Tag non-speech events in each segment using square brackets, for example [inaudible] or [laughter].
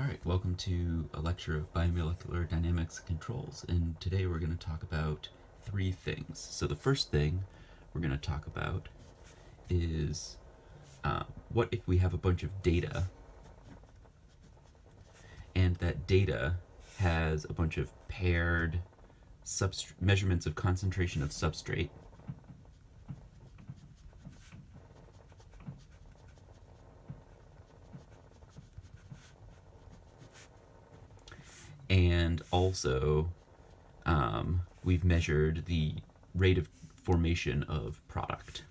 All right, welcome to a lecture of biomolecular dynamics controls. And today we're going to talk about three things. So the first thing we're going to talk about is uh, what if we have a bunch of data and that data has a bunch of paired measurements of concentration of substrate and also um, we've measured the rate of formation of product.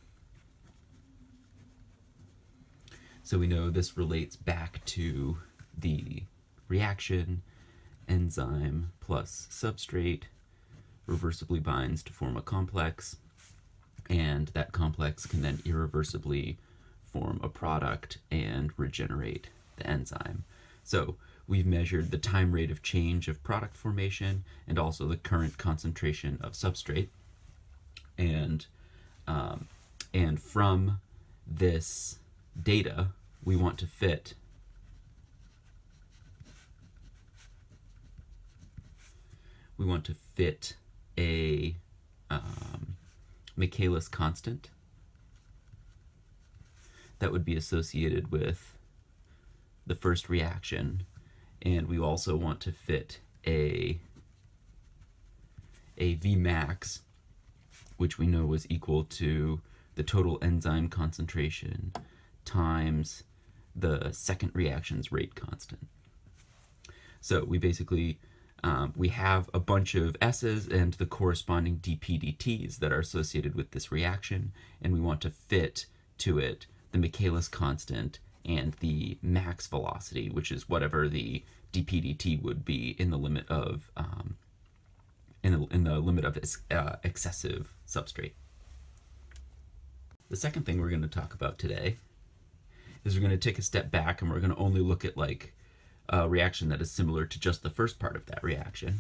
So we know this relates back to the reaction, enzyme plus substrate reversibly binds to form a complex, and that complex can then irreversibly form a product and regenerate the enzyme. So we've measured the time rate of change of product formation and also the current concentration of substrate. And, um, and from this data, we want to fit we want to fit a um, Michaelis constant that would be associated with the first reaction and we also want to fit a a Vmax, which we know was equal to the total enzyme concentration times the second reaction's rate constant. So we basically, um, we have a bunch of S's and the corresponding dPdTs that are associated with this reaction, and we want to fit to it the Michaelis constant and the max velocity, which is whatever the dPdt would be in the limit of um, in the in the limit of uh, excessive substrate. The second thing we're going to talk about today is we're going to take a step back and we're going to only look at like a reaction that is similar to just the first part of that reaction.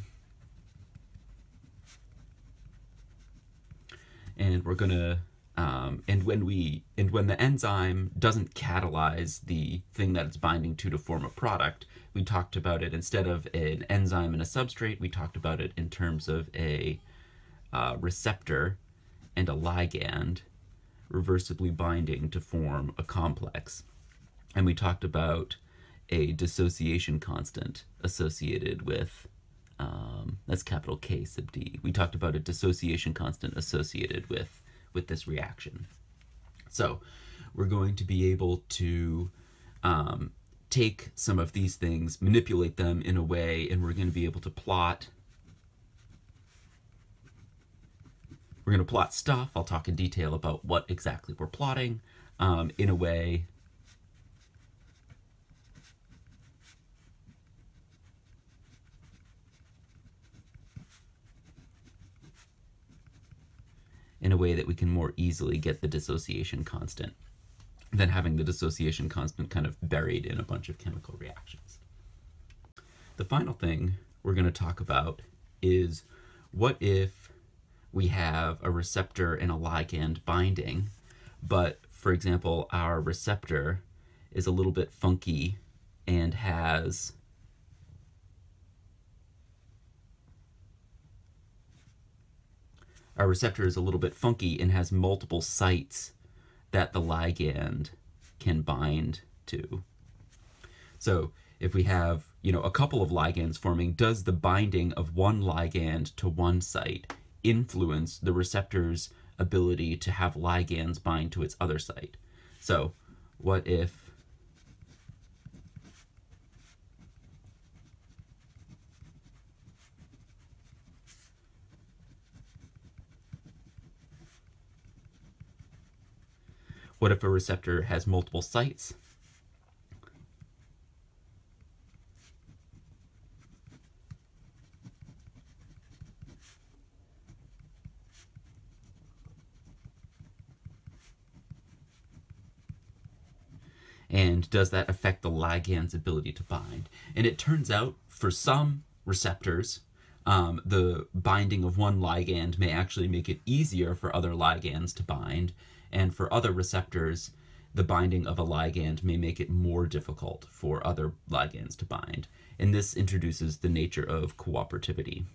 And we're going to um, and when we and when the enzyme doesn't catalyze the thing that it's binding to to form a product, we talked about it instead of an enzyme and a substrate. We talked about it in terms of a uh, receptor and a ligand reversibly binding to form a complex, and we talked about a dissociation constant associated with um, that's capital K sub D. We talked about a dissociation constant associated with with this reaction. So we're going to be able to um, take some of these things, manipulate them in a way, and we're going to be able to plot. We're going to plot stuff. I'll talk in detail about what exactly we're plotting um, in a way in a way that we can more easily get the dissociation constant than having the dissociation constant kind of buried in a bunch of chemical reactions. The final thing we're going to talk about is what if we have a receptor and a ligand binding, but for example, our receptor is a little bit funky and has our receptor is a little bit funky and has multiple sites that the ligand can bind to. So if we have, you know, a couple of ligands forming, does the binding of one ligand to one site influence the receptor's ability to have ligands bind to its other site? So what if What if a receptor has multiple sites? And does that affect the ligand's ability to bind? And it turns out for some receptors, um, the binding of one ligand may actually make it easier for other ligands to bind and for other receptors, the binding of a ligand may make it more difficult for other ligands to bind. And this introduces the nature of cooperativity.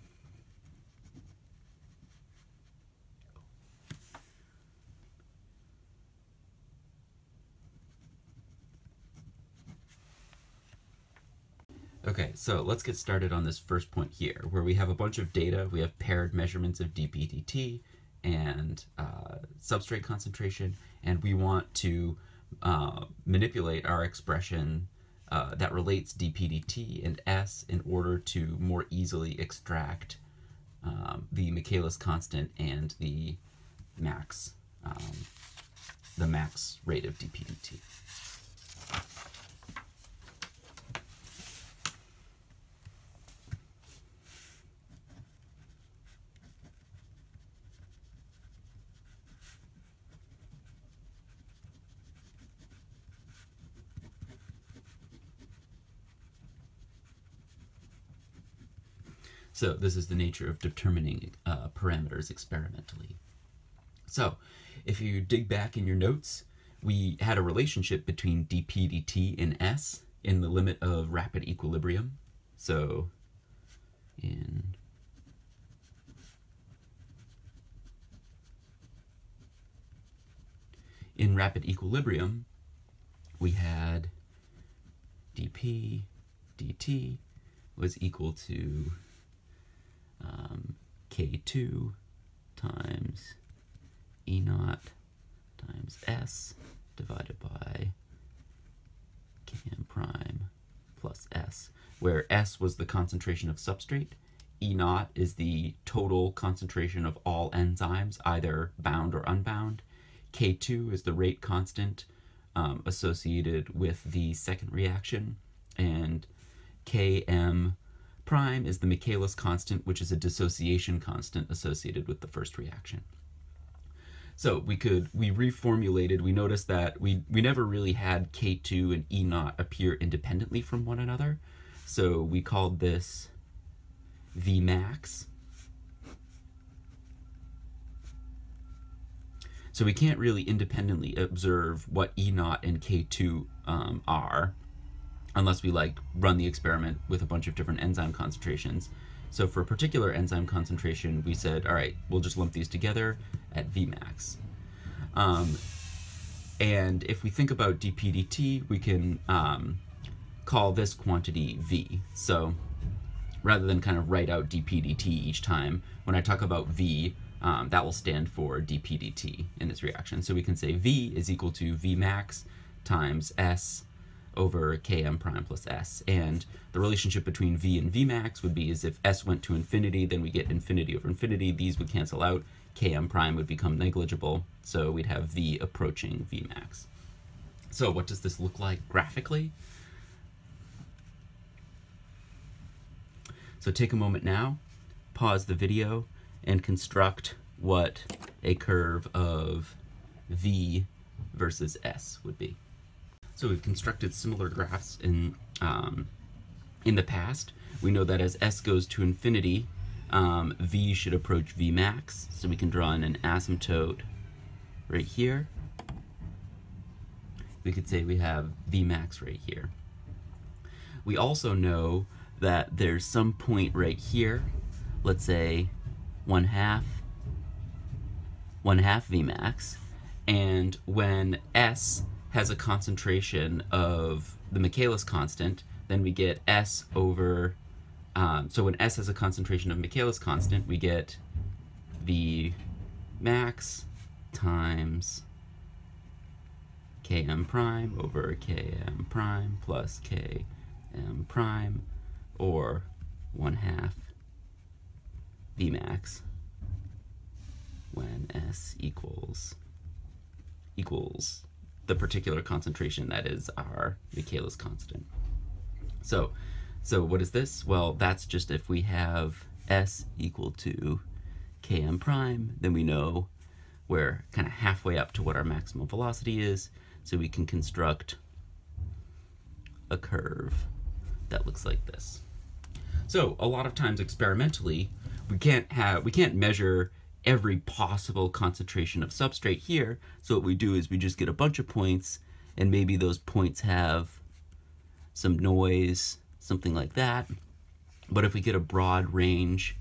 Okay, so let's get started on this first point here, where we have a bunch of data. We have paired measurements of dPdt and uh, substrate concentration, and we want to uh, manipulate our expression uh, that relates dPdt and S in order to more easily extract um, the Michaelis constant and the max, um, the max rate of dPdt. So this is the nature of determining uh, parameters experimentally. So if you dig back in your notes, we had a relationship between dp dt and s in the limit of rapid equilibrium. So in in rapid equilibrium, we had dp dt was equal to um, k2 times E naught times S divided by Km prime plus S, where S was the concentration of substrate, E naught is the total concentration of all enzymes, either bound or unbound. K2 is the rate constant um, associated with the second reaction, and Km prime is the Michaelis constant, which is a dissociation constant associated with the first reaction. So we could, we reformulated, we noticed that we, we never really had K2 and E naught appear independently from one another. So we called this Vmax. So we can't really independently observe what E naught and K2 um, are unless we like run the experiment with a bunch of different enzyme concentrations. So for a particular enzyme concentration, we said, all right, we'll just lump these together at Vmax. Um, and if we think about dPdt, we can um, call this quantity V. So rather than kind of write out dPdt each time, when I talk about V, um, that will stand for dPdt in this reaction. So we can say V is equal to Vmax times S over km prime plus s. And the relationship between v and vmax would be as if s went to infinity, then we get infinity over infinity. These would cancel out. km prime would become negligible, so we'd have v approaching vmax. So what does this look like graphically? So take a moment now, pause the video, and construct what a curve of v versus s would be. So we've constructed similar graphs in, um, in the past. We know that as s goes to infinity, um, v should approach v max. So we can draw in an asymptote right here. We could say we have v max right here. We also know that there's some point right here, let's say 1 half, 1 half v max, and when s has a concentration of the Michaelis constant, then we get S over, um, so when S has a concentration of Michaelis constant, we get the max times km prime over km prime plus km prime, or 1 half Vmax when S equals equals the particular concentration that is our Michaelis constant. So, so what is this? Well, that's just if we have S equal to Km prime, then we know we're kind of halfway up to what our maximum velocity is, so we can construct a curve that looks like this. So a lot of times experimentally, we can't have we can't measure every possible concentration of substrate here. So what we do is we just get a bunch of points and maybe those points have some noise, something like that. But if we get a broad range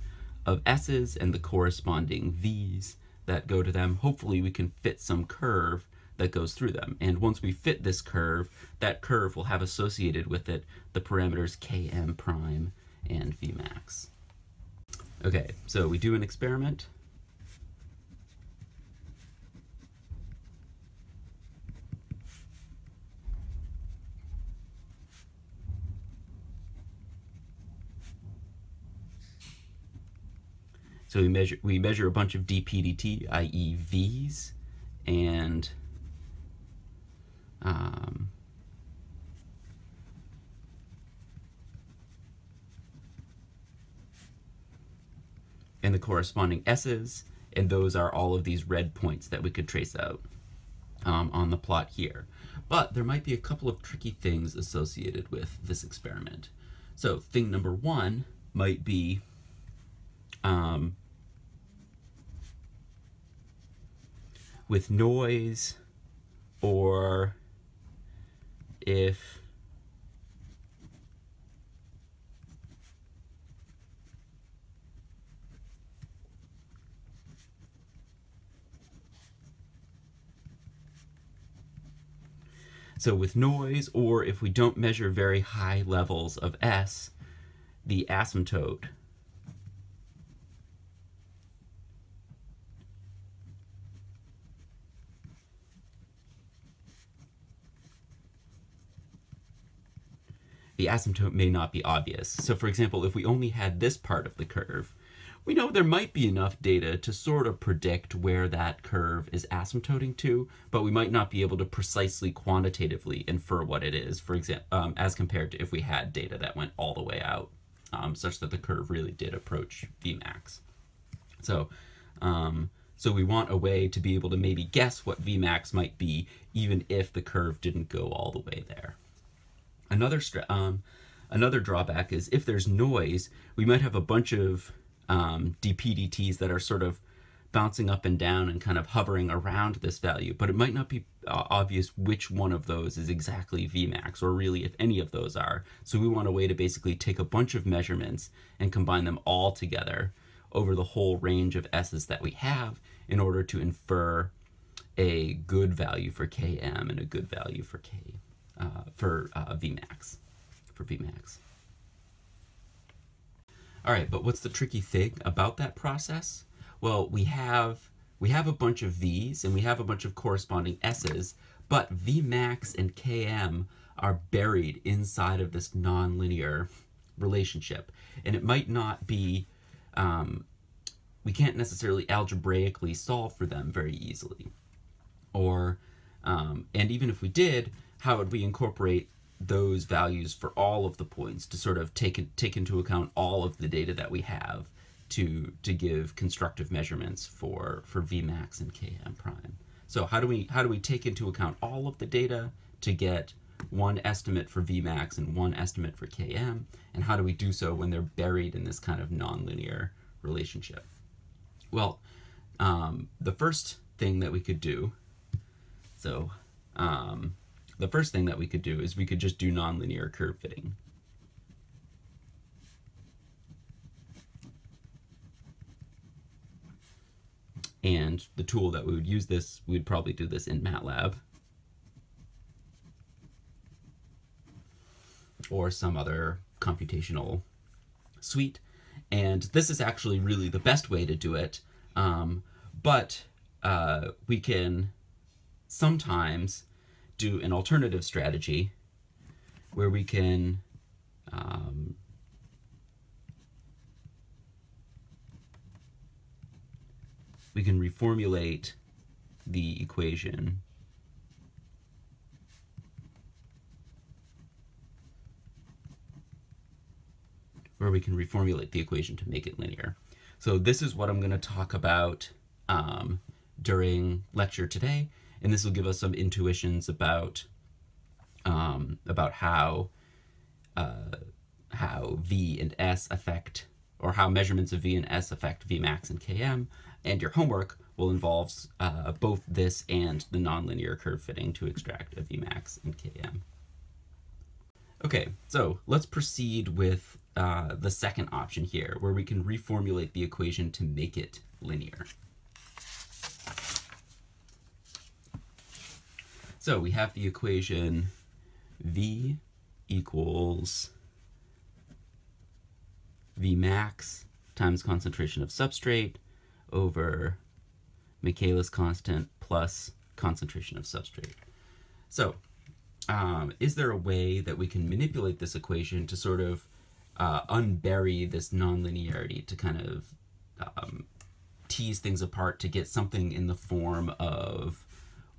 of S's and the corresponding V's that go to them, hopefully we can fit some curve that goes through them. And once we fit this curve, that curve will have associated with it the parameters km prime and vmax. Okay, so we do an experiment. So we measure we measure a bunch of dPdt, i.e. V's, and um, and the corresponding S's, and those are all of these red points that we could trace out um, on the plot here. But there might be a couple of tricky things associated with this experiment. So thing number one might be um, with noise or if So with noise, or if we don't measure very high levels of S, the asymptote the asymptote may not be obvious. So for example, if we only had this part of the curve, we know there might be enough data to sort of predict where that curve is asymptoting to, but we might not be able to precisely quantitatively infer what it is, for example, um, as compared to if we had data that went all the way out, um, such that the curve really did approach Vmax. So, um, so we want a way to be able to maybe guess what Vmax might be, even if the curve didn't go all the way there. Another um, another drawback is if there's noise, we might have a bunch of um, dPdTs that are sort of bouncing up and down and kind of hovering around this value, but it might not be uh, obvious which one of those is exactly Vmax, or really if any of those are. So we want a way to basically take a bunch of measurements and combine them all together over the whole range of S's that we have in order to infer a good value for Km and a good value for K uh, for uh, Vmax, for Vmax. All right, but what's the tricky thing about that process? Well, we have we have a bunch of V's and we have a bunch of corresponding S's, but Vmax and Km are buried inside of this nonlinear relationship. And it might not be, um, we can't necessarily algebraically solve for them very easily. Or, um, and even if we did, how would we incorporate those values for all of the points to sort of take take into account all of the data that we have to to give constructive measurements for for Vmax and Km prime. So how do we how do we take into account all of the data to get one estimate for Vmax and one estimate for Km, and how do we do so when they're buried in this kind of nonlinear relationship? Well, um, the first thing that we could do, so um, the first thing that we could do is we could just do nonlinear curve fitting. And the tool that we would use this, we'd probably do this in MATLAB. Or some other computational suite. And this is actually really the best way to do it. Um, but uh, we can sometimes do an alternative strategy where we can um, we can reformulate the equation where we can reformulate the equation to make it linear. So this is what I'm going to talk about um, during lecture today and this will give us some intuitions about um, about how uh, how V and S affect or how measurements of V and S affect Vmax and Km. And your homework will involve uh, both this and the nonlinear curve fitting to extract a Vmax and Km. Okay, so let's proceed with uh, the second option here, where we can reformulate the equation to make it linear. So we have the equation V equals V max times concentration of substrate over Michaelis constant plus concentration of substrate. So um, is there a way that we can manipulate this equation to sort of uh, unbury this nonlinearity to kind of um, tease things apart to get something in the form of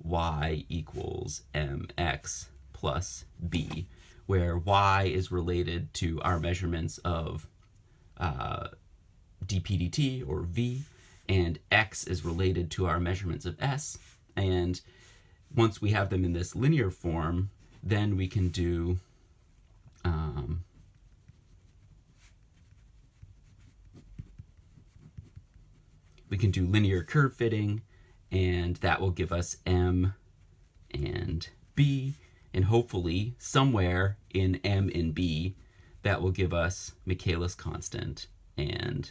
y equals mx plus b, where y is related to our measurements of uh, dpdt or v, and x is related to our measurements of s. And once we have them in this linear form, then we can do um, we can do linear curve fitting and that will give us m and b and hopefully somewhere in m and b that will give us Michaelis constant and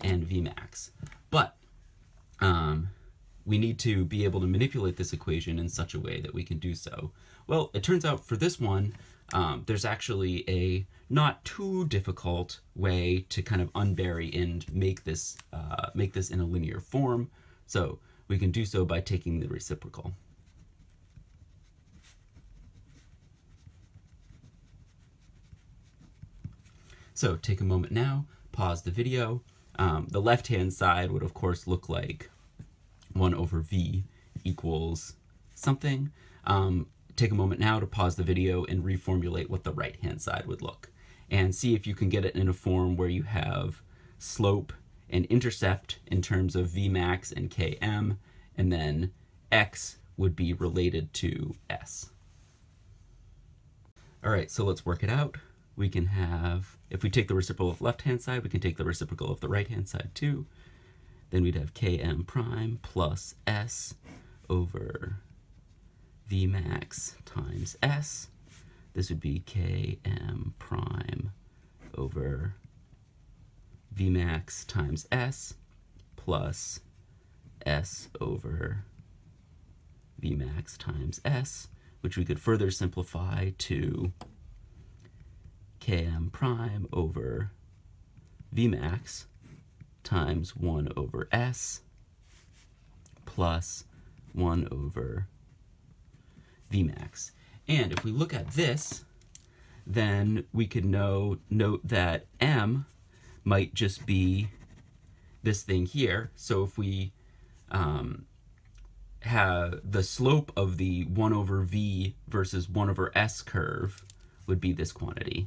and Vmax. But um, we need to be able to manipulate this equation in such a way that we can do so. Well, it turns out for this one, um, there's actually a not too difficult way to kind of unbury and make this uh, make this in a linear form. So we can do so by taking the reciprocal. So take a moment now, pause the video. Um, the left-hand side would of course look like 1 over v equals something. Um, take a moment now to pause the video and reformulate what the right-hand side would look. And see if you can get it in a form where you have slope and intercept in terms of Vmax and Km, and then x would be related to s. All right, so let's work it out. We can have, if we take the reciprocal of the left-hand side, we can take the reciprocal of the right-hand side too. Then we'd have Km prime plus S over Vmax times S. This would be Km prime over Vmax times S plus S over Vmax times S, which we could further simplify to Km prime over Vmax times 1 over S plus 1 over Vmax. And if we look at this, then we could know note that M might just be this thing here. So if we um, have the slope of the 1 over V versus 1 over S curve would be this quantity.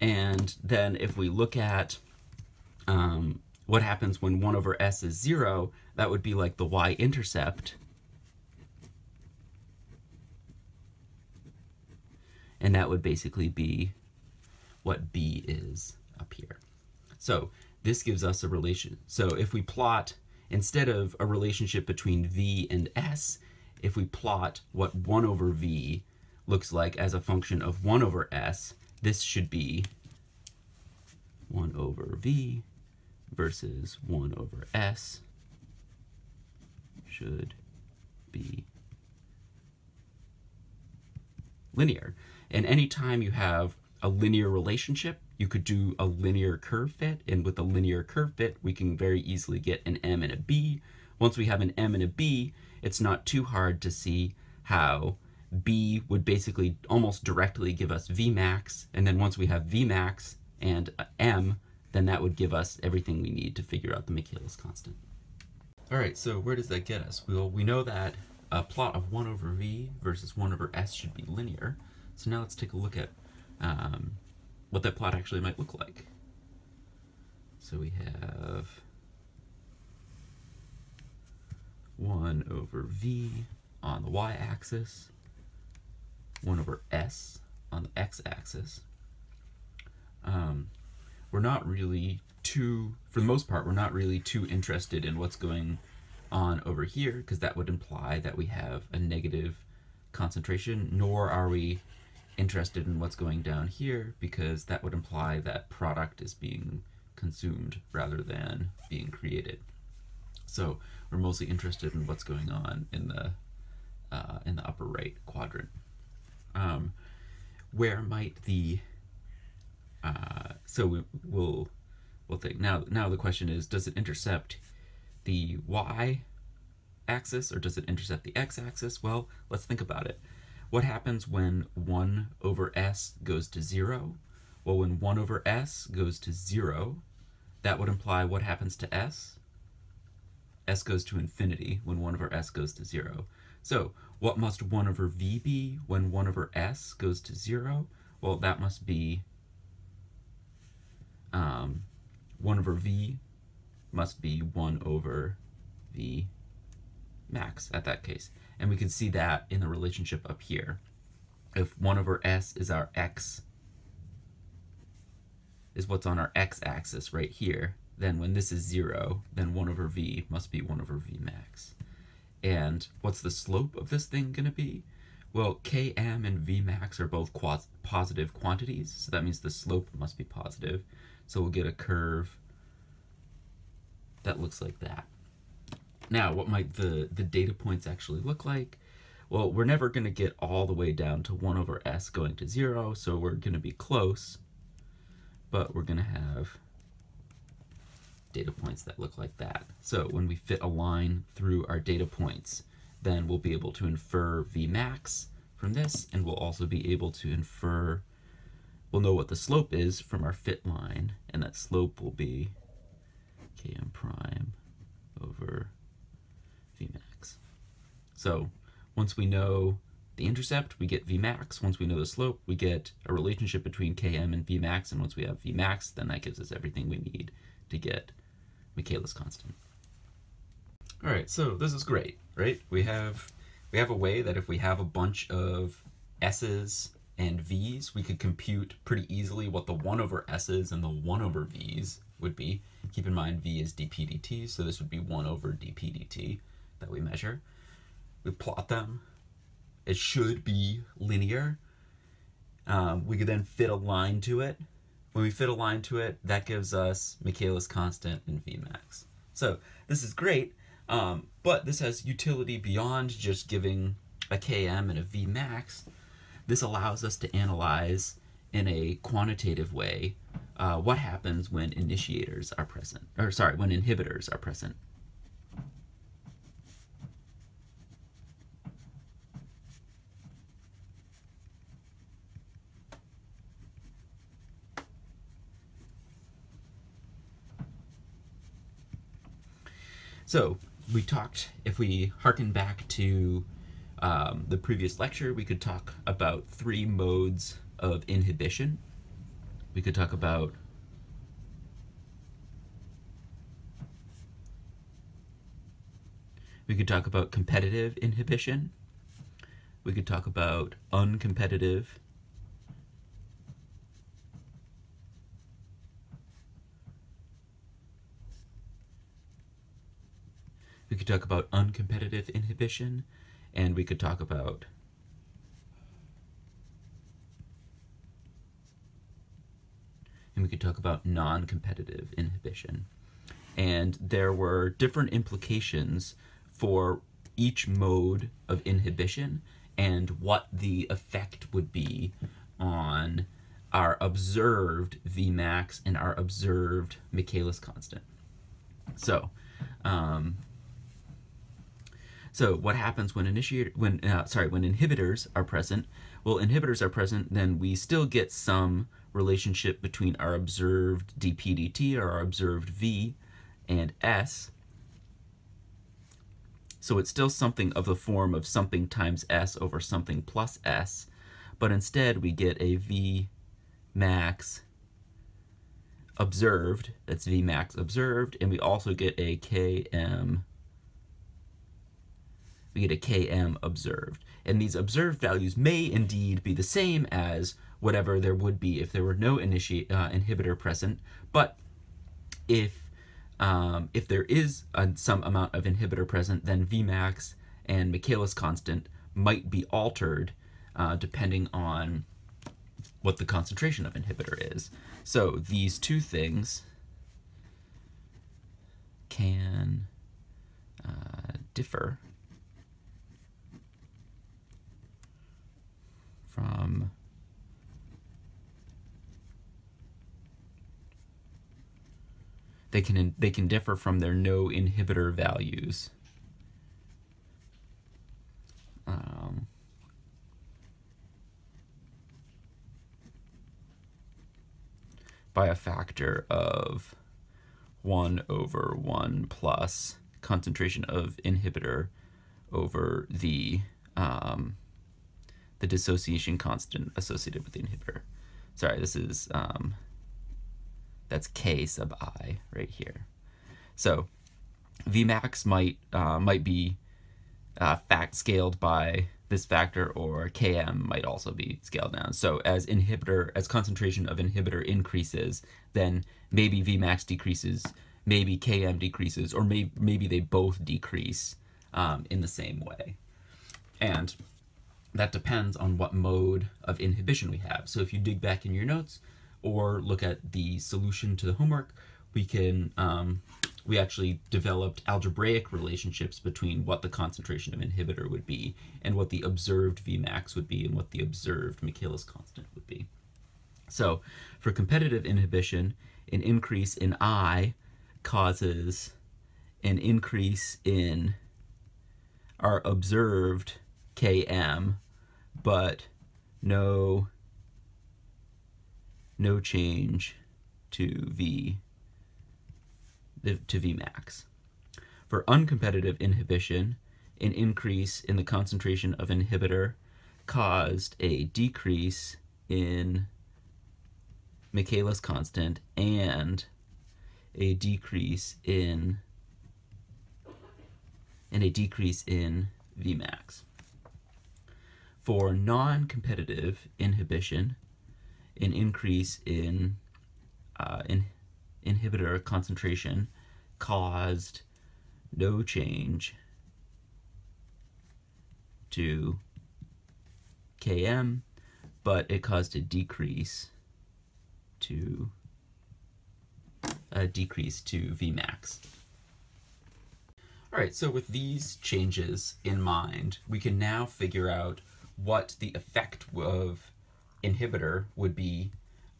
And then if we look at um, what happens when 1 over s is 0, that would be like the y-intercept. And that would basically be what b is up here. So this gives us a relation. So if we plot, instead of a relationship between v and s, if we plot what 1 over v looks like as a function of 1 over s, this should be 1 over v versus 1 over s should be linear. And anytime you have a linear relationship, you could do a linear curve fit, and with a linear curve fit, we can very easily get an m and a b. Once we have an m and a b, it's not too hard to see how b would basically almost directly give us vmax, and then once we have vmax and m, then that would give us everything we need to figure out the Michaelis constant. All right, so where does that get us? Well, we know that a plot of 1 over v versus 1 over s should be linear. So now let's take a look at um, what that plot actually might look like. So we have 1 over v on the y-axis, 1 over s on the x-axis. Um, we're not really too, for the most part, we're not really too interested in what's going on over here because that would imply that we have a negative concentration, nor are we interested in what's going down here because that would imply that product is being consumed rather than being created. So we're mostly interested in what's going on in the uh, in the upper right quadrant. Um, where might the uh, so we, will we'll think now. Now the question is, does it intercept the y axis or does it intercept the x-axis? Well, let's think about it. What happens when 1 over s goes to 0? Well, when 1 over s goes to 0, that would imply what happens to s? s goes to infinity when 1 over s goes to 0. So what must 1 over v be when 1 over s goes to 0? Well, that must be um, 1 over v must be 1 over v max at that case. And we can see that in the relationship up here. If 1 over s is our x, is what's on our x-axis right here, then when this is 0, then 1 over v must be 1 over v max. And what's the slope of this thing going to be? Well, km and vmax are both positive quantities, so that means the slope must be positive. So we'll get a curve that looks like that. Now, what might the, the data points actually look like? Well, we're never going to get all the way down to 1 over s going to 0, so we're going to be close, but we're going to have data points that look like that. So when we fit a line through our data points, then we'll be able to infer Vmax from this, and we'll also be able to infer, we'll know what the slope is from our fit line, and that slope will be km prime over. So once we know the intercept, we get Vmax. Once we know the slope, we get a relationship between Km and Vmax. And once we have Vmax, then that gives us everything we need to get Michaelis constant. All right, so this is great, right? We have we have a way that if we have a bunch of s's and v's, we could compute pretty easily what the 1 over s's and the 1 over v's would be. Keep in mind v is dp dt, so this would be 1 over dp dt that we measure. We plot them. It should be linear. Um, we could then fit a line to it, when we fit a line to it, that gives us Michaelis constant and Vmax. So this is great, um, but this has utility beyond just giving a Km and a Vmax. This allows us to analyze in a quantitative way uh, what happens when initiators are present, or sorry, when inhibitors are present. So we talked, if we harken back to um, the previous lecture, we could talk about three modes of inhibition. We could talk about We could talk about competitive inhibition. We could talk about uncompetitive We could talk about uncompetitive inhibition, and we could talk about and we could talk about non-competitive inhibition. And there were different implications for each mode of inhibition and what the effect would be on our observed Vmax and our observed Michaelis constant. So, um, so what happens when initiator when uh, sorry when inhibitors are present? Well, inhibitors are present, then we still get some relationship between our observed dp dt or our observed v and s. So it's still something of the form of something times s over something plus s, but instead we get a v max observed, that's v max observed, and we also get a km we get a km observed. And these observed values may indeed be the same as whatever there would be if there were no uh, inhibitor present, but if um, if there is a, some amount of inhibitor present, then Vmax and Michaelis constant might be altered uh, depending on what the concentration of inhibitor is. So these two things can uh, differ from they can they can differ from their no inhibitor values. Um, by a factor of 1 over 1 plus concentration of inhibitor over the um, the dissociation constant associated with the inhibitor. Sorry, this is um, that's k sub i right here. So Vmax might uh, might be uh, fact scaled by this factor or Km might also be scaled down. So as inhibitor, as concentration of inhibitor increases, then maybe Vmax decreases, maybe Km decreases, or may, maybe they both decrease um, in the same way. And that depends on what mode of inhibition we have. So if you dig back in your notes or look at the solution to the homework, we can um, we actually developed algebraic relationships between what the concentration of inhibitor would be and what the observed Vmax would be and what the observed Michaelis constant would be. So for competitive inhibition, an increase in I causes an increase in our observed Km, but no no change to V to Vmax. For uncompetitive inhibition, an increase in the concentration of inhibitor caused a decrease in Michaelis constant and a decrease in and a decrease in Vmax. For non-competitive inhibition, an increase in, uh, in inhibitor concentration caused no change to Km, but it caused a decrease to a decrease to Vmax. All right, so with these changes in mind, we can now figure out what the effect of inhibitor would be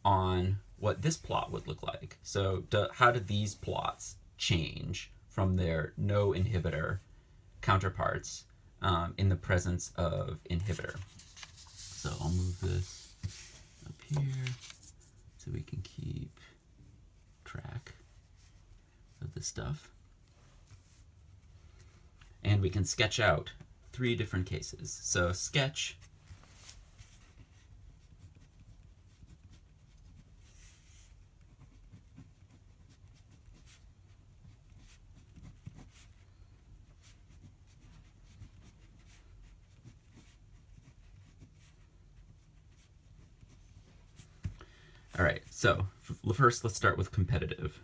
on what this plot would look like. So do, how do these plots change from their no inhibitor counterparts um, in the presence of inhibitor? So I'll move this up here so we can keep track of this stuff. And we can sketch out three different cases. So sketch All right, so first let's start with competitive.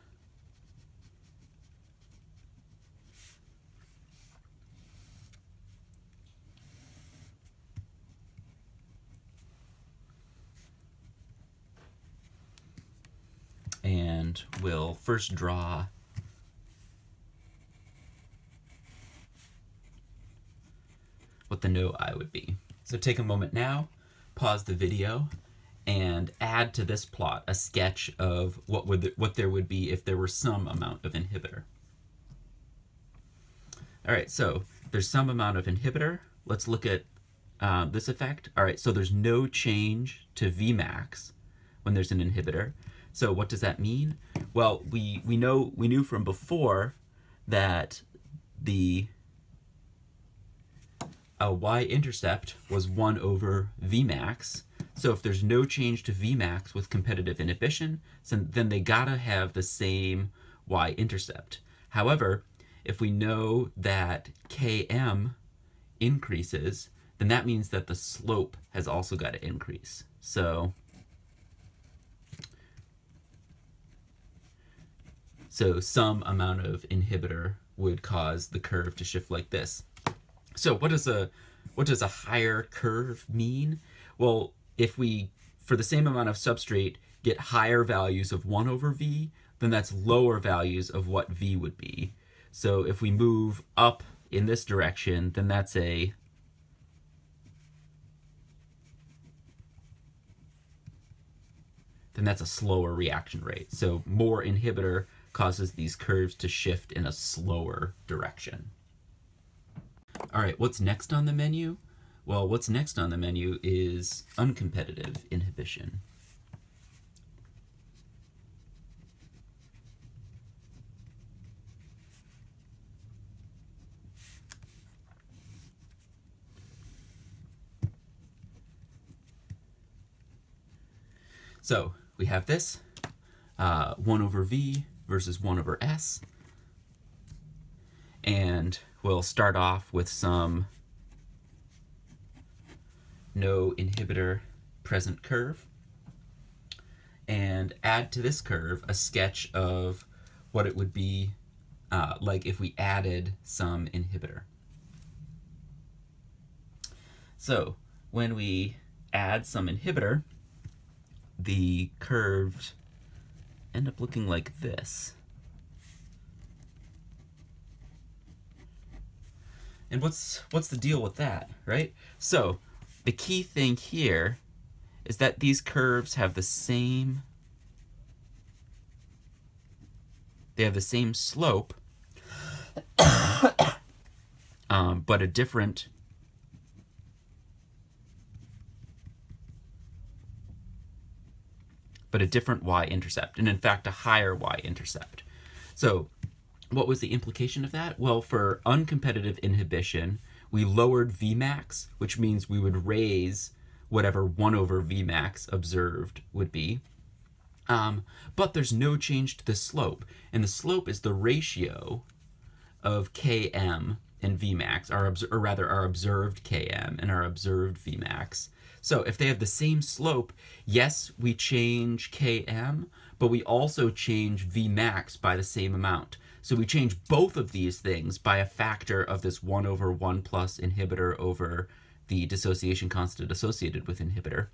And we'll first draw what the no I would be. So take a moment now, pause the video, and add to this plot a sketch of what would what there would be if there were some amount of inhibitor. All right, so there's some amount of inhibitor. Let's look at uh, this effect. All right, so there's no change to Vmax when there's an inhibitor. So what does that mean? Well, we, we know we knew from before that the uh, y-intercept was 1 over Vmax, so if there's no change to Vmax with competitive inhibition, then they gotta have the same y-intercept. However, if we know that Km increases, then that means that the slope has also got to increase. So, So some amount of inhibitor would cause the curve to shift like this. So what does a what does a higher curve mean? Well, if we for the same amount of substrate get higher values of 1 over v, then that's lower values of what v would be. So if we move up in this direction, then that's a then that's a slower reaction rate. So more inhibitor causes these curves to shift in a slower direction. All right, what's next on the menu? Well, what's next on the menu is uncompetitive inhibition. So we have this, uh, 1 over v versus 1 over s. And we'll start off with some no inhibitor present curve and add to this curve a sketch of what it would be uh, like if we added some inhibitor. So when we add some inhibitor, the curves end up looking like this. And what's what's the deal with that, right? So the key thing here is that these curves have the same they have the same slope [coughs] um, but a different but a different y-intercept, and in fact a higher y-intercept. So what was the implication of that? Well, for uncompetitive inhibition, we lowered Vmax, which means we would raise whatever 1 over Vmax observed would be. Um, but there's no change to the slope, and the slope is the ratio of Km and Vmax, our, or rather our observed Km and our observed Vmax. So if they have the same slope, yes, we change Km, but we also change Vmax by the same amount. So we change both of these things by a factor of this 1 over 1 plus inhibitor over the dissociation constant associated with inhibitor.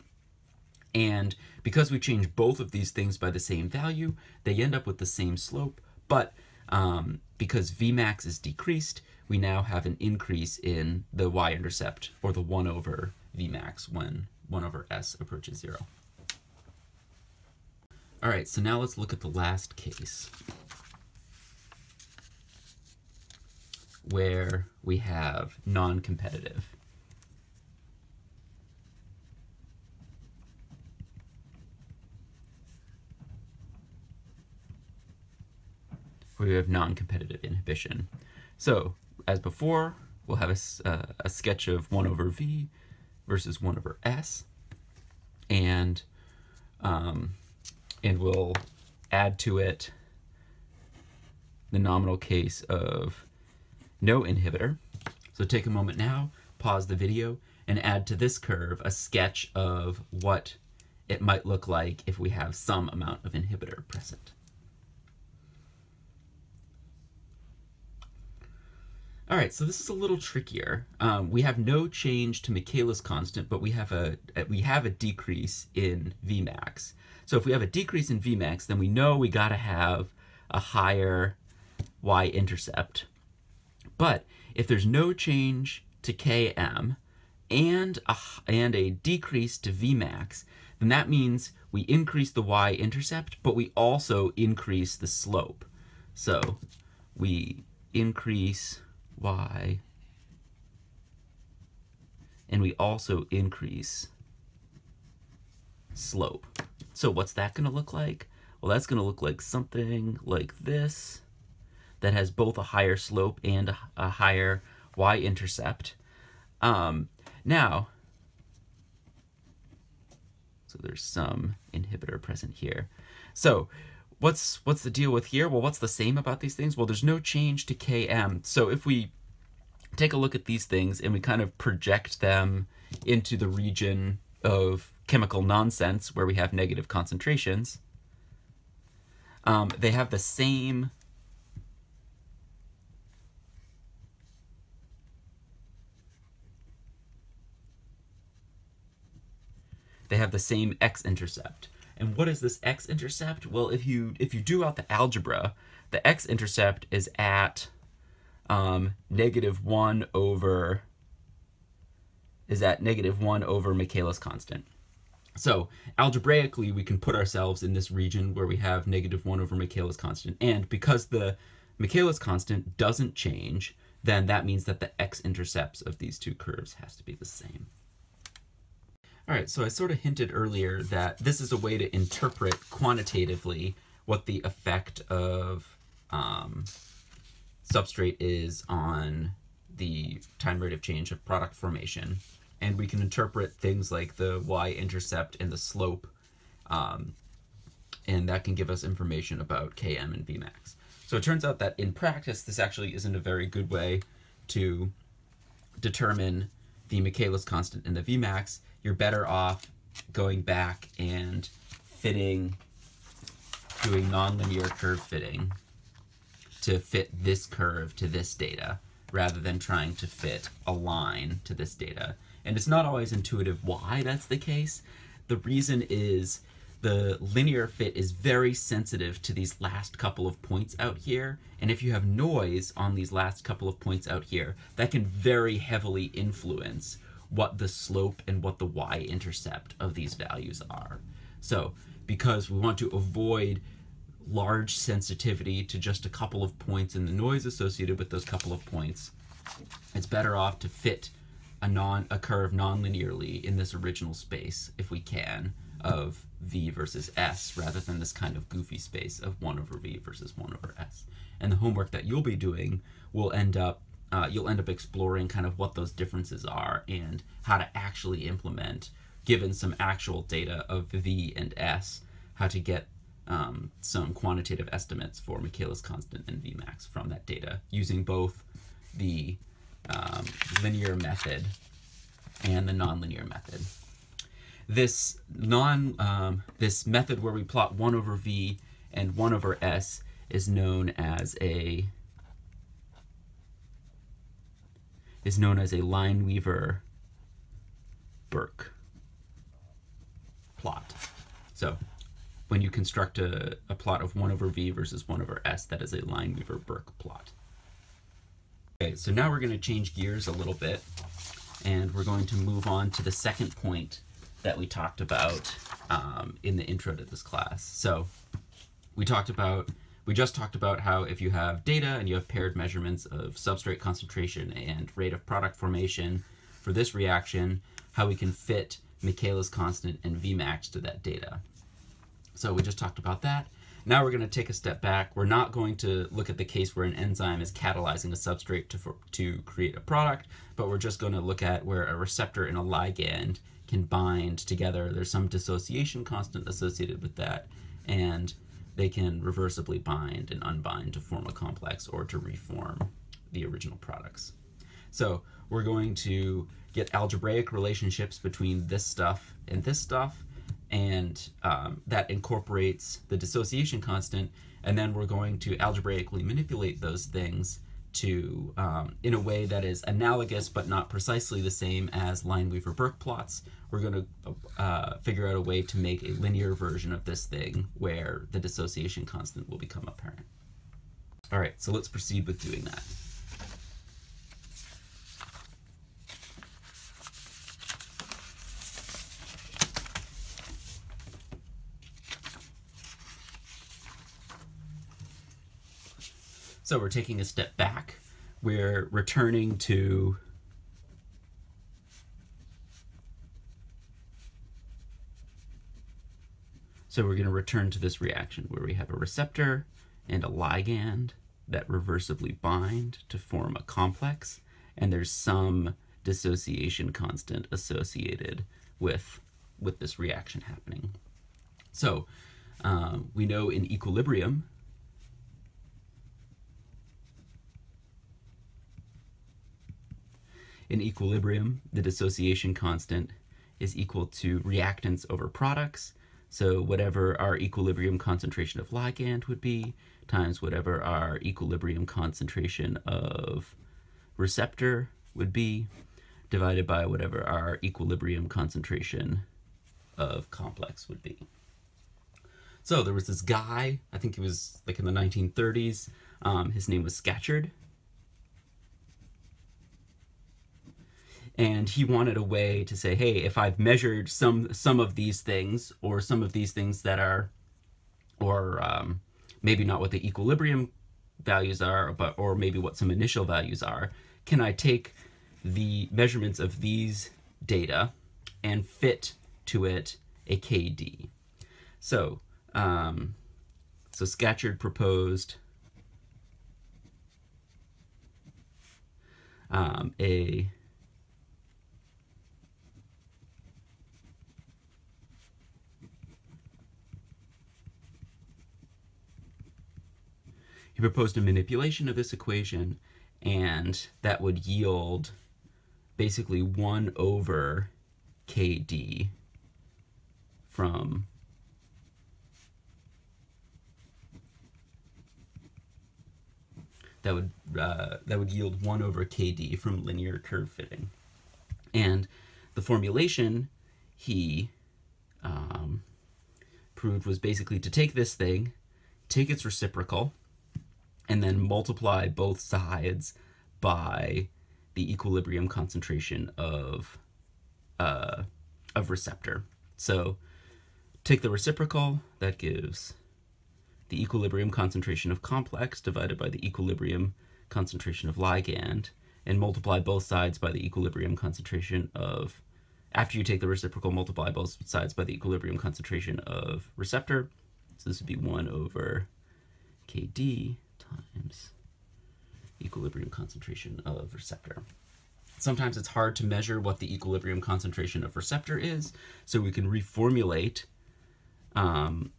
And because we change both of these things by the same value, they end up with the same slope. But um, because Vmax is decreased, we now have an increase in the y-intercept, or the 1 over Vmax when 1 over s approaches 0. All right, so now let's look at the last case where we have non-competitive. Where we have non-competitive inhibition. So, as before, we'll have a, uh, a sketch of 1 over v versus 1 over s. And, um, and we'll add to it the nominal case of no inhibitor. So take a moment now, pause the video, and add to this curve a sketch of what it might look like if we have some amount of inhibitor present. All right, so this is a little trickier. Um, we have no change to Michaelis constant, but we have a we have a decrease in Vmax. So if we have a decrease in Vmax, then we know we got to have a higher y-intercept. But if there's no change to Km and a, and a decrease to Vmax, then that means we increase the y-intercept, but we also increase the slope. So we increase y, and we also increase slope. So what's that going to look like? Well, that's going to look like something like this that has both a higher slope and a, higher y-intercept. Um, now, so there's some inhibitor present here. So what's what's the deal with here? Well, what's the same about these things? Well, there's no change to Km. So if we take a look at these things and we kind of project them into the region of chemical nonsense where we have negative concentrations, Um, they have the same they have the same x-intercept. And what is this x-intercept? Well, if you if you do out the algebra, the x-intercept is at um, negative 1 over is at negative 1 over Michaelis constant. So algebraically, we can put ourselves in this region where we have negative 1 over Michaelis constant. And because the Michaelis constant doesn't change, then that means that the x-intercepts of these two curves has to be the same. All right, so I sort of hinted earlier that this is a way to interpret quantitatively what the effect of um, substrate is on the time rate of change of product formation. And we can interpret things like the y-intercept and the slope, um, and that can give us information about Km and Vmax. So it turns out that in practice, this actually isn't a very good way to determine the Michaelis constant and the Vmax. You're better off going back and fitting, doing nonlinear curve fitting to fit this curve to this data rather than trying to fit a line to this data. And it's not always intuitive why that's the case. The reason is the linear fit is very sensitive to these last couple of points out here. And if you have noise on these last couple of points out here, that can very heavily influence what the slope and what the y-intercept of these values are. So because we want to avoid large sensitivity to just a couple of points and the noise associated with those couple of points, it's better off to fit a non a curve nonlinearly in this original space if we can of v versus s rather than this kind of goofy space of 1 over v versus 1 over s. And the homework that you'll be doing will end up uh, you'll end up exploring kind of what those differences are and how to actually implement given some actual data of v and s how to get um, some quantitative estimates for Michaelis constant and Vmax from that data using both the um, linear method and the nonlinear method. This non um, this method where we plot one over v and one over s is known as a is known as a Lineweaver Burk plot. So when you construct a, a plot of 1 over v versus 1 over s, that is a Lineweaver-Burk plot. Okay, so now we're going to change gears a little bit, and we're going to move on to the second point that we talked about um, in the intro to this class. So we talked about, we just talked about how if you have data and you have paired measurements of substrate concentration and rate of product formation for this reaction, how we can fit Michaelis constant and Vmax to that data. So we just talked about that. Now we're going to take a step back. We're not going to look at the case where an enzyme is catalyzing a substrate to, for, to create a product, but we're just going to look at where a receptor and a ligand can bind together. There's some dissociation constant associated with that, and they can reversibly bind and unbind to form a complex or to reform the original products. So we're going to get algebraic relationships between this stuff and this stuff, and um, that incorporates the dissociation constant, and then we're going to algebraically manipulate those things to um, in a way that is analogous but not precisely the same as Lineweaver-Burk plots. We're going to uh, figure out a way to make a linear version of this thing where the dissociation constant will become apparent. All right, so let's proceed with doing that. So we're taking a step back. We're returning to So we're going to return to this reaction where we have a receptor and a ligand that reversibly bind to form a complex, and there's some dissociation constant associated with, with this reaction happening. So um, we know in equilibrium In equilibrium, the dissociation constant is equal to reactants over products. So whatever our equilibrium concentration of ligand would be times whatever our equilibrium concentration of receptor would be divided by whatever our equilibrium concentration of complex would be. So there was this guy, I think he was like in the 1930s. Um, his name was Scatchard. And he wanted a way to say, hey, if I've measured some some of these things, or some of these things that are, or um, maybe not what the equilibrium values are, but or maybe what some initial values are, can I take the measurements of these data and fit to it a KD? So um, so Scatchard proposed um, a he proposed a manipulation of this equation and that would yield basically 1 over kd from that would uh, that would yield 1 over kd from linear curve fitting. And the formulation he um, proved was basically to take this thing, take its reciprocal, and then multiply both sides by the equilibrium concentration of uh, of receptor. So take the reciprocal, that gives the equilibrium concentration of complex divided by the equilibrium concentration of ligand, and multiply both sides by the equilibrium concentration of, after you take the reciprocal, multiply both sides by the equilibrium concentration of receptor. So this would be 1 over kd times equilibrium concentration of receptor. Sometimes it's hard to measure what the equilibrium concentration of receptor is, so we can reformulate um,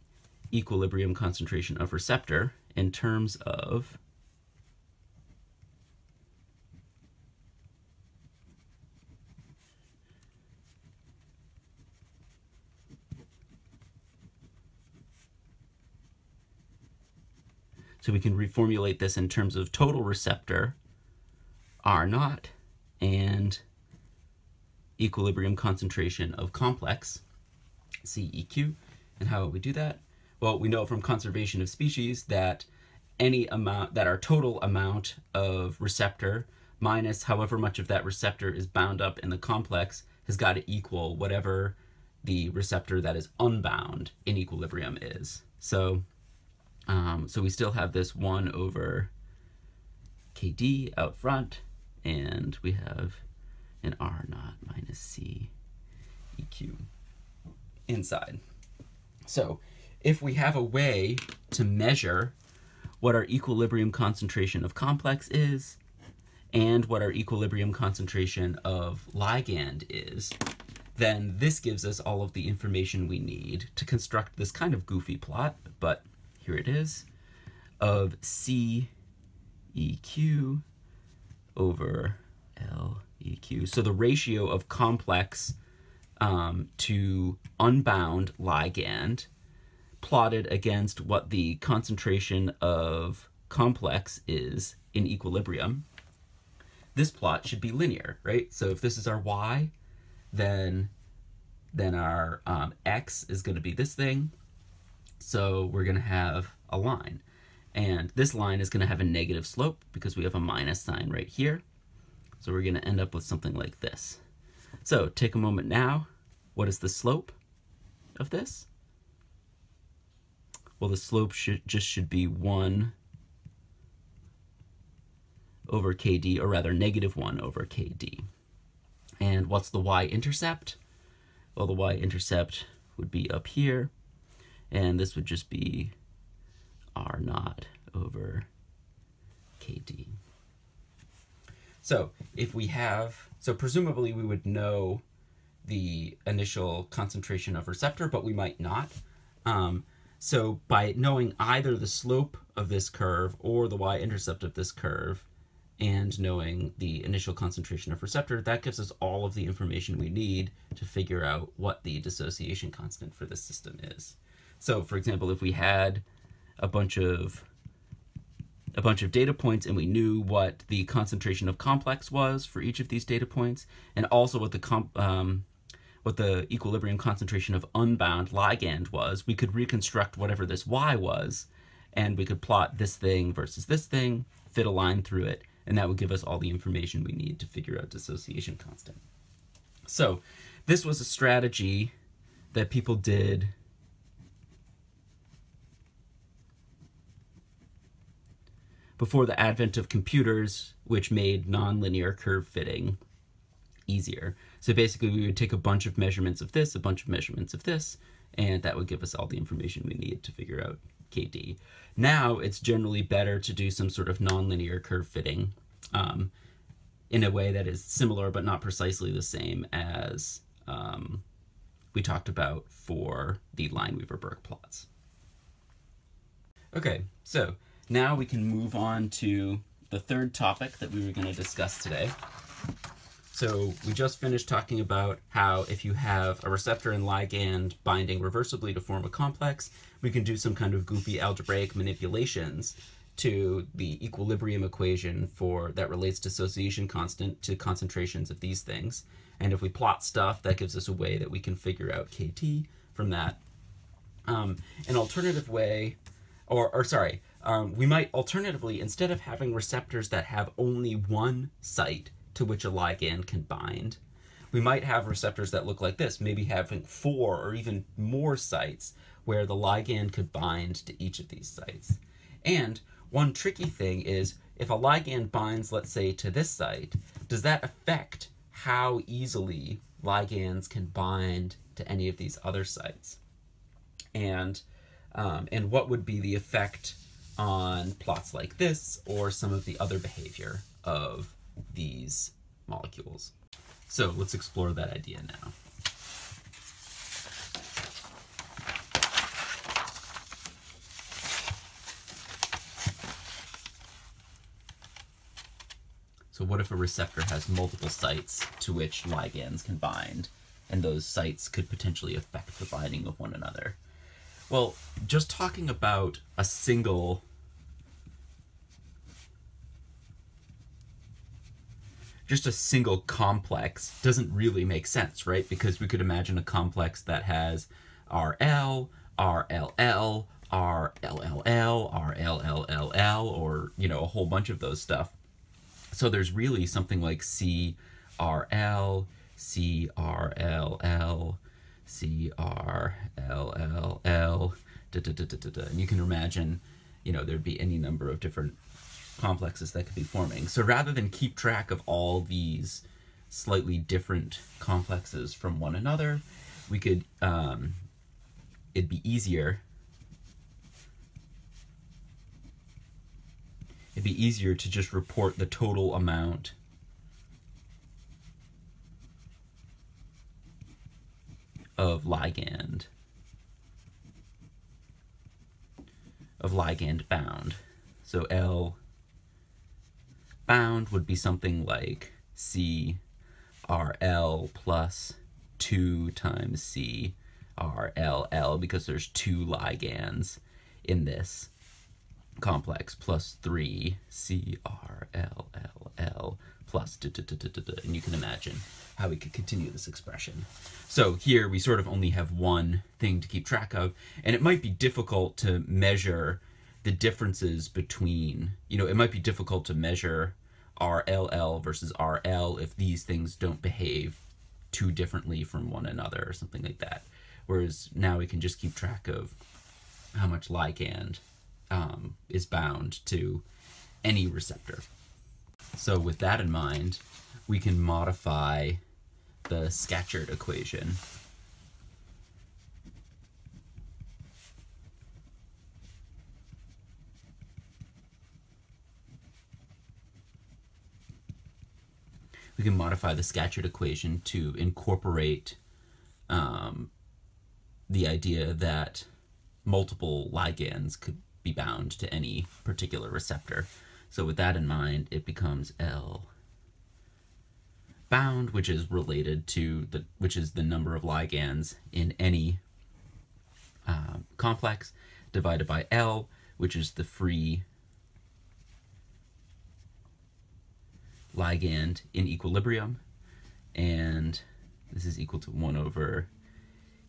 equilibrium concentration of receptor in terms of So we can reformulate this in terms of total receptor, R naught, and equilibrium concentration of complex, CEQ. And how would we do that? Well, we know from conservation of species that any amount, that our total amount of receptor minus however much of that receptor is bound up in the complex has got to equal whatever the receptor that is unbound in equilibrium is. So, um, so we still have this 1 over kd out front, and we have an r naught minus c eq inside. So if we have a way to measure what our equilibrium concentration of complex is and what our equilibrium concentration of ligand is, then this gives us all of the information we need to construct this kind of goofy plot, but here it is, of CEQ over LEQ. So the ratio of complex um, to unbound ligand plotted against what the concentration of complex is in equilibrium, this plot should be linear, right? So if this is our y, then then our um, x is going to be this thing. So we're going to have a line. And this line is going to have a negative slope because we have a minus sign right here. So we're going to end up with something like this. So take a moment now. What is the slope of this? well the slope should just should be 1 over kd, or rather negative 1 over kd. And what's the y-intercept? Well, the y-intercept would be up here, and this would just be r naught over kd. So if we have, so presumably we would know the initial concentration of receptor, but we might not. Um, so by knowing either the slope of this curve or the y-intercept of this curve, and knowing the initial concentration of receptor, that gives us all of the information we need to figure out what the dissociation constant for this system is. So for example, if we had a bunch of a bunch of data points and we knew what the concentration of complex was for each of these data points and also what the comp, um, what the equilibrium concentration of unbound ligand was, we could reconstruct whatever this y was and we could plot this thing versus this thing, fit a line through it, and that would give us all the information we need to figure out dissociation constant. So this was a strategy that people did before the advent of computers, which made nonlinear curve fitting easier. So basically we would take a bunch of measurements of this, a bunch of measurements of this, and that would give us all the information we need to figure out KD. Now it's generally better to do some sort of nonlinear curve fitting um, in a way that is similar but not precisely the same as um, we talked about for the Lineweaver Burk plots. Okay, so now we can move on to the third topic that we were going to discuss today. So we just finished talking about how if you have a receptor and ligand binding reversibly to form a complex, we can do some kind of goofy algebraic manipulations to the equilibrium equation for that relates dissociation constant to concentrations of these things. And if we plot stuff, that gives us a way that we can figure out KD from that. Um, an alternative way, or, or sorry, um, we might alternatively, instead of having receptors that have only one site to which a ligand can bind, we might have receptors that look like this, maybe having four or even more sites where the ligand could bind to each of these sites. And one tricky thing is if a ligand binds, let's say, to this site, does that affect how easily ligands can bind to any of these other sites? And, um, and what would be the effect on plots like this or some of the other behavior of these molecules. So let's explore that idea now. So what if a receptor has multiple sites to which ligands can bind, and those sites could potentially affect the binding of one another? Well, just talking about a single just a single complex doesn't really make sense, right? Because we could imagine a complex that has RL, RLL, RLLL, RLLLL, or, you know, a whole bunch of those stuff. So there's really something like CRL, CRLL, CRLLL, da, da, da, da, da, da. and you can imagine, you know, there'd be any number of different complexes that could be forming. So rather than keep track of all these slightly different complexes from one another, we could, um, it'd be easier it'd be easier to just report the total amount of ligand of ligand bound. So L bound would be something like CRL plus 2 times CRLL because there's two ligands in this complex plus 3 CRLLL plus da, da, da, and you can imagine how we could continue this expression. So here we sort of only have one thing to keep track of, and it might be difficult to measure the differences between, you know, it might be difficult to measure RLL versus RL if these things don't behave too differently from one another or something like that. Whereas now we can just keep track of how much ligand um, is bound to any receptor. So with that in mind, we can modify the Scatchard equation we can modify the Scatchard equation to incorporate um, the idea that multiple ligands could be bound to any particular receptor. So with that in mind, it becomes L bound, which is related to the which is the number of ligands in any uh, complex, divided by L, which is the free ligand in equilibrium, and this is equal to 1 over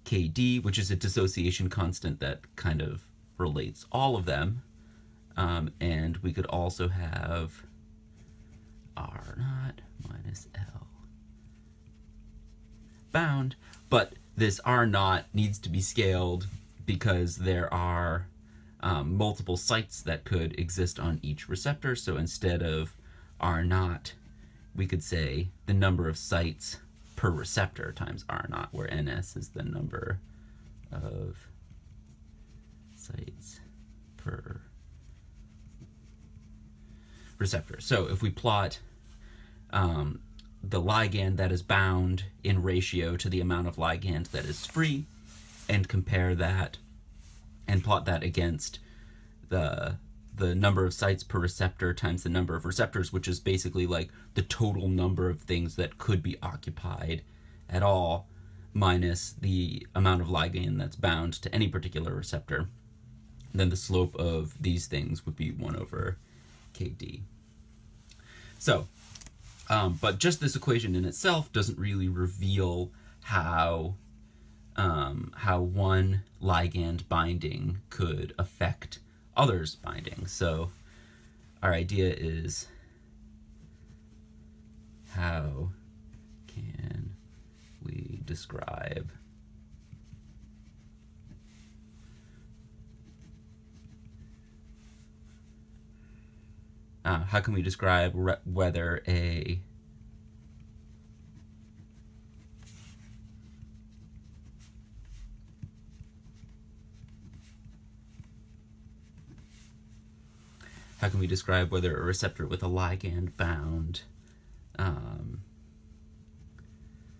kd, which is a dissociation constant that kind of relates all of them. Um, and we could also have r naught minus L bound, but this r naught needs to be scaled because there are um, multiple sites that could exist on each receptor. So instead of r naught, we could say the number of sites per receptor times r naught, where ns is the number of sites per receptor. So if we plot um, the ligand that is bound in ratio to the amount of ligand that is free and compare that and plot that against the the number of sites per receptor times the number of receptors, which is basically like the total number of things that could be occupied at all, minus the amount of ligand that's bound to any particular receptor. then the slope of these things would be 1 over kd. So, um, but just this equation in itself doesn't really reveal how um, how one ligand binding could affect others binding. So our idea is how can we describe uh, how can we describe whether a how can we describe whether a receptor with a ligand bound um,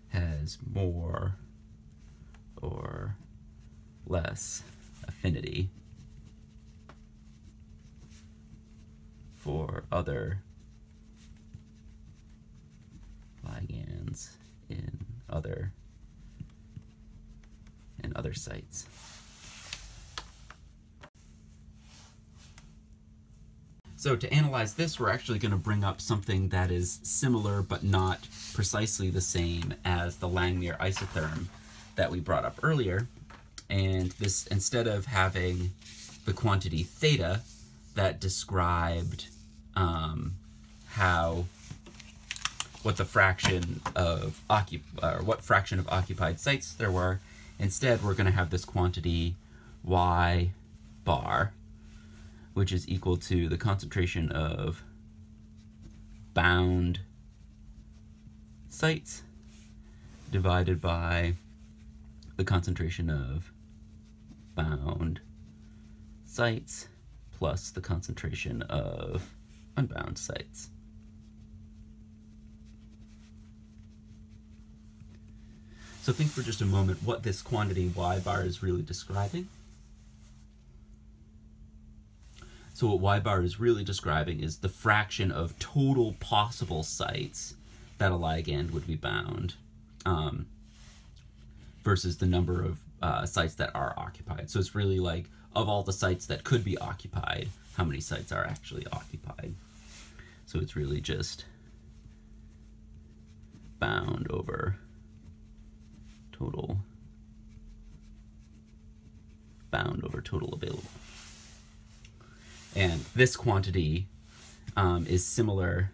has more or less affinity for other ligands in other in other sites. So to analyze this, we're actually going to bring up something that is similar but not precisely the same as the Langmuir isotherm that we brought up earlier. And this, instead of having the quantity theta that described um, how what the fraction of occup or what fraction of occupied sites there were. Instead, we're going to have this quantity y bar which is equal to the concentration of bound sites divided by the concentration of bound sites plus the concentration of unbound sites. So think for just a moment what this quantity y bar is really describing. So what Y bar is really describing is the fraction of total possible sites that a ligand would be bound um, versus the number of uh, sites that are occupied. So it's really like of all the sites that could be occupied, how many sites are actually occupied. So it's really just bound over total bound over total available. And this quantity um, is similar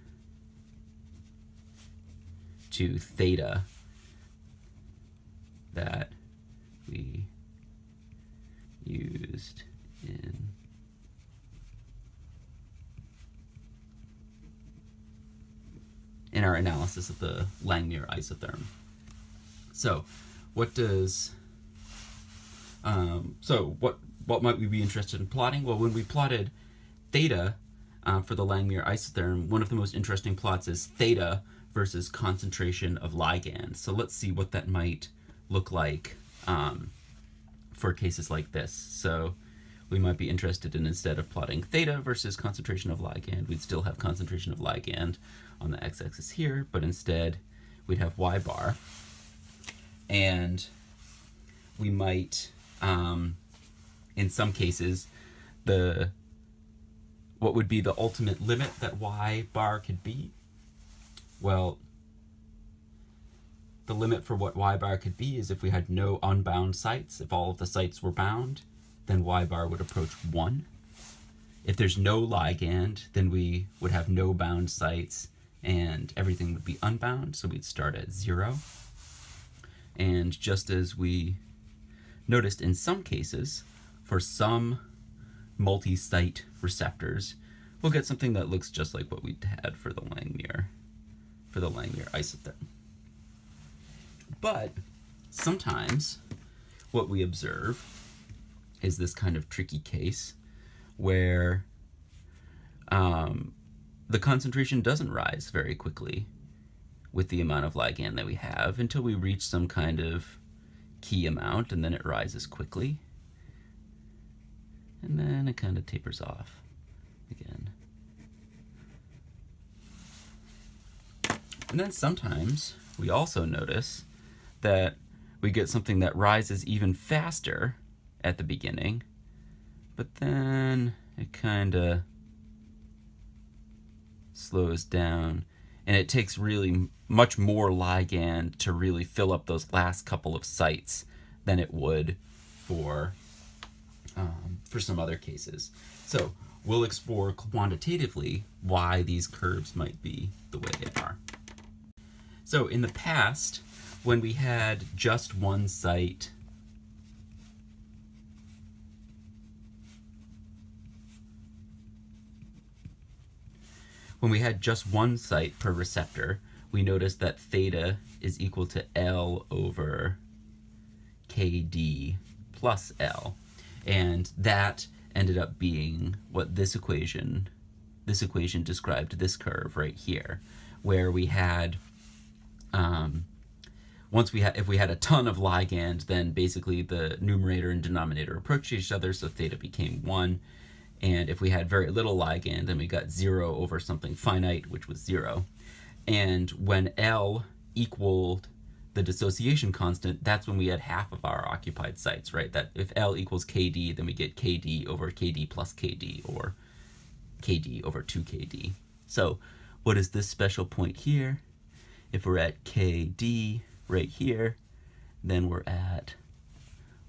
to theta that we used in in our analysis of the Langmuir isotherm. So, what does um, so what what might we be interested in plotting? Well, when we plotted theta uh, for the Langmuir isotherm, one of the most interesting plots is theta versus concentration of ligands. So let's see what that might look like um, for cases like this. So we might be interested in instead of plotting theta versus concentration of ligand, we'd still have concentration of ligand on the x-axis here, but instead we'd have y bar. And we might, um, in some cases, the what would be the ultimate limit that y bar could be? Well, the limit for what y bar could be is if we had no unbound sites, if all of the sites were bound, then y bar would approach 1. If there's no ligand, then we would have no bound sites and everything would be unbound, so we'd start at 0. And just as we noticed in some cases, for some multi-site receptors, we'll get something that looks just like what we had for the Langmuir, for the Langmuir isotherm. But sometimes what we observe is this kind of tricky case where um, the concentration doesn't rise very quickly with the amount of ligand that we have until we reach some kind of key amount and then it rises quickly and then it kind of tapers off again. And then sometimes we also notice that we get something that rises even faster at the beginning, but then it kind of slows down and it takes really much more ligand to really fill up those last couple of sites than it would for um, for some other cases. So we'll explore quantitatively why these curves might be the way they are. So in the past, when we had just one site when we had just one site per receptor, we noticed that theta is equal to L over KD plus L. And that ended up being what this equation, this equation described this curve right here, where we had um, once we had, if we had a ton of ligand, then basically the numerator and denominator approached each other, so theta became 1. And if we had very little ligand, then we got 0 over something finite, which was 0. And when L equaled the dissociation constant, that's when we had half of our occupied sites, right? That if L equals KD, then we get KD over KD plus KD, or KD over 2KD. So what is this special point here? If we're at KD, right here, then we're at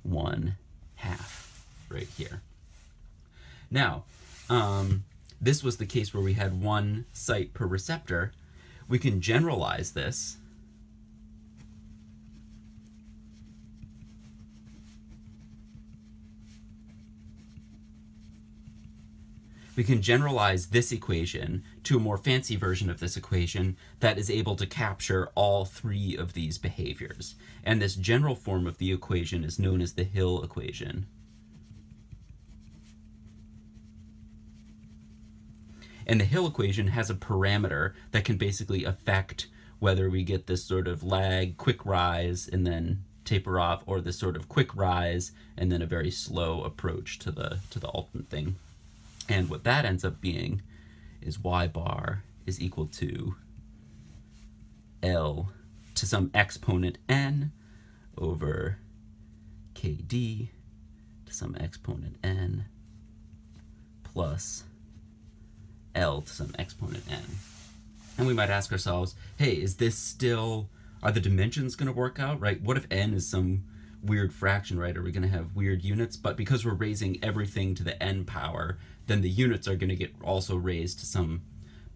1 half right here. Now, um, this was the case where we had one site per receptor. We can generalize this we can generalize this equation to a more fancy version of this equation that is able to capture all three of these behaviors. And this general form of the equation is known as the Hill equation. And the Hill equation has a parameter that can basically affect whether we get this sort of lag, quick rise, and then taper off, or this sort of quick rise and then a very slow approach to the to the ultimate thing. And what that ends up being is y bar is equal to L to some exponent n over kd to some exponent n plus L to some exponent n. And we might ask ourselves, hey, is this still, are the dimensions going to work out, right? What if n is some weird fraction, right? Are we going to have weird units? But because we're raising everything to the n power, then the units are going to get also raised to some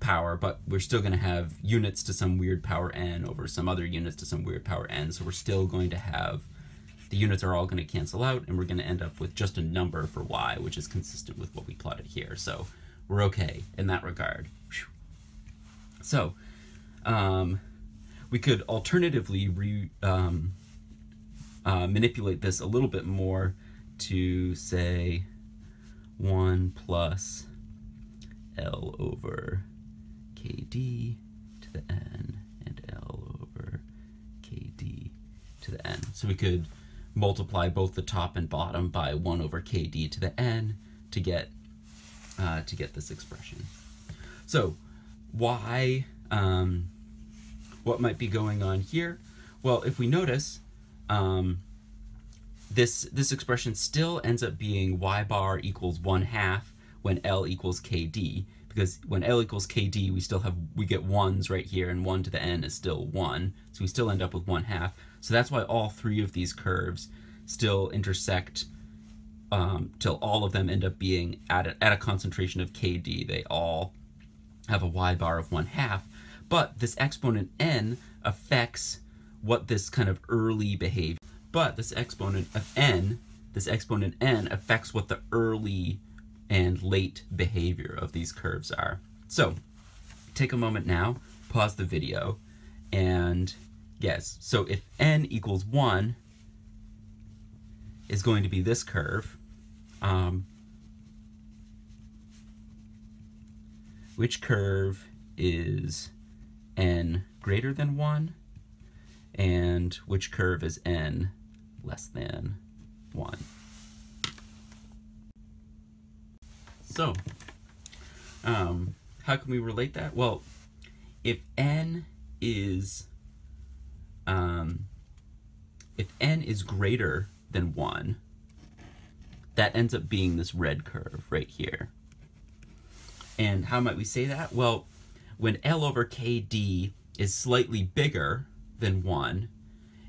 power, but we're still going to have units to some weird power n over some other units to some weird power n. So we're still going to have, the units are all going to cancel out, and we're going to end up with just a number for y, which is consistent with what we plotted here. So we're okay in that regard. So um, we could alternatively re, um, uh, manipulate this a little bit more to say 1 plus L over KD to the N and L over KD to the N. So we could multiply both the top and bottom by 1 over kd to the n to get uh, to get this expression. So why, um, what might be going on here? Well, if we notice, um, this, this expression still ends up being y bar equals 1 half when L equals KD, because when L equals KD, we still have, we get ones right here, and 1 to the n is still 1, so we still end up with 1 half. So that's why all three of these curves still intersect um, till all of them end up being at a, at a concentration of KD. They all have a y bar of 1 half, but this exponent n affects what this kind of early behavior, but this exponent of n, this exponent n affects what the early and late behavior of these curves are. So take a moment now, pause the video, and yes, so if n equals 1 is going to be this curve, um, which curve is n greater than 1 and which curve is n less than 1. So, um, how can we relate that? Well, if n is um, if n is greater than 1, that ends up being this red curve right here. And how might we say that? Well, when L over KD is slightly bigger than 1,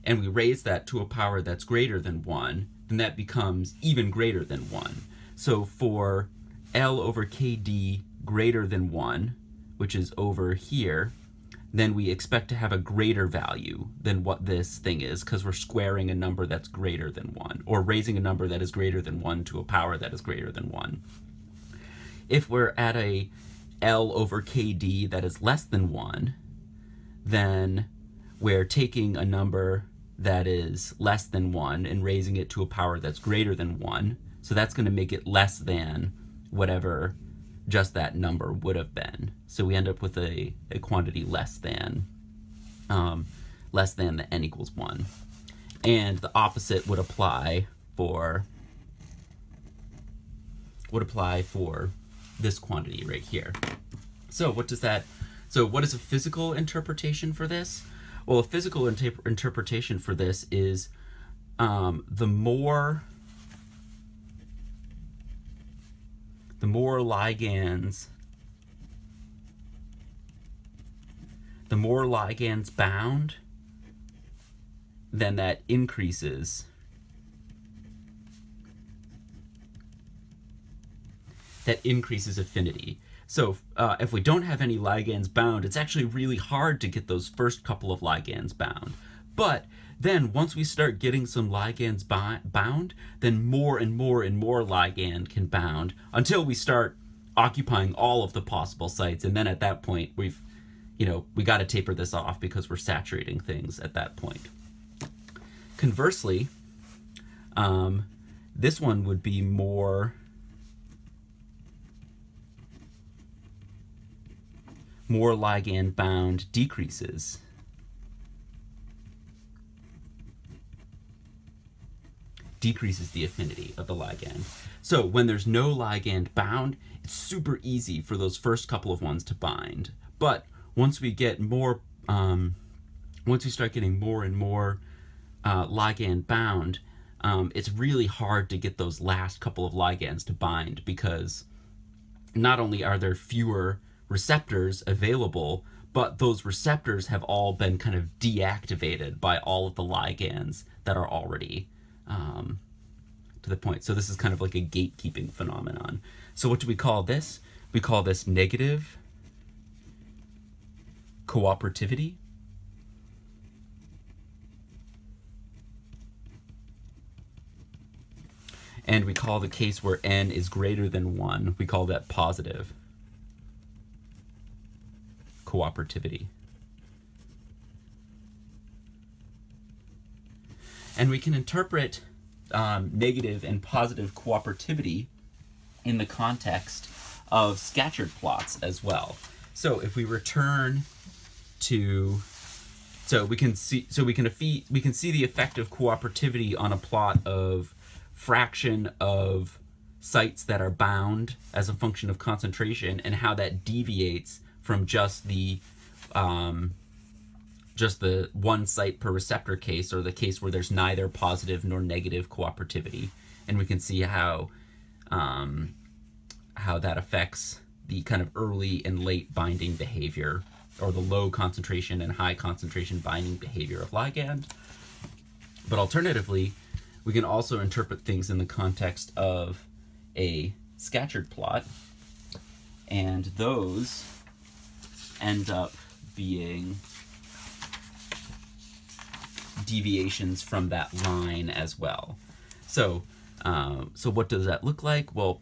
and we raise that to a power that's greater than 1, then that becomes even greater than 1. So for L over KD greater than 1, which is over here, then we expect to have a greater value than what this thing is because we're squaring a number that's greater than 1 or raising a number that is greater than 1 to a power that is greater than 1. If we're at a L over KD that is less than 1, then we're taking a number that is less than 1 and raising it to a power that's greater than 1. So that's going to make it less than whatever just that number would have been. So we end up with a, a quantity less than um, less than the n equals 1. And the opposite would apply for would apply for this quantity right here. So what does that so what is a physical interpretation for this? Well, a physical inter interpretation for this is um, the more the more ligands, the more ligands bound, then that increases that increases affinity. So uh, if we don't have any ligands bound, it's actually really hard to get those first couple of ligands bound. But then once we start getting some ligands bound, then more and more and more ligand can bound until we start occupying all of the possible sites. And then at that point, we've, you know, we got to taper this off because we're saturating things at that point. Conversely, um, this one would be more more ligand bound decreases. Decreases the affinity of the ligand. So when there's no ligand bound, it's super easy for those first couple of ones to bind. But once we get more, um, once we start getting more and more uh, ligand bound, um, it's really hard to get those last couple of ligands to bind because not only are there fewer receptors available, but those receptors have all been kind of deactivated by all of the ligands that are already um, to the point. So this is kind of like a gatekeeping phenomenon. So what do we call this? We call this negative cooperativity. And we call the case where n is greater than 1, we call that positive cooperativity. And we can interpret um, negative and positive cooperativity in the context of Scatchard plots as well. So if we return to So we can see so we can we can see the effect of cooperativity on a plot of fraction of sites that are bound as a function of concentration and how that deviates from just the um, just the one site per receptor case or the case where there's neither positive nor negative cooperativity and we can see how um, how that affects the kind of early and late binding behavior or the low concentration and high concentration binding behavior of ligand. But alternatively, we can also interpret things in the context of a Scatchard plot, and those end up being deviations from that line as well. So, uh, so what does that look like? Well,